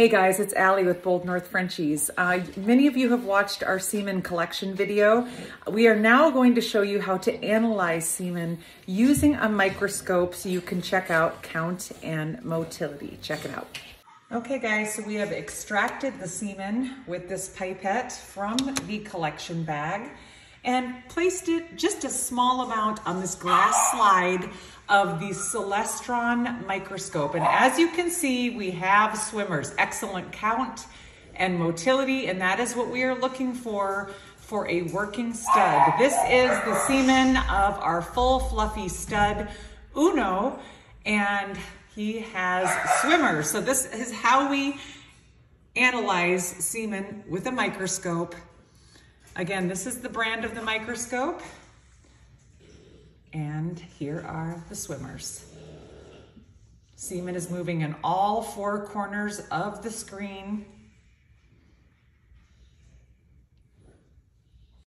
Hey guys, it's Allie with Bold North Frenchies. Uh, many of you have watched our semen collection video. We are now going to show you how to analyze semen using a microscope so you can check out count and motility. Check it out. Okay guys, so we have extracted the semen with this pipette from the collection bag and placed it just a small amount on this glass slide of the Celestron microscope. And as you can see, we have swimmers, excellent count and motility, and that is what we are looking for for a working stud. This is the semen of our full fluffy stud, Uno, and he has swimmers. So this is how we analyze semen with a microscope. Again, this is the brand of the microscope. And here are the swimmers. Semen is moving in all four corners of the screen.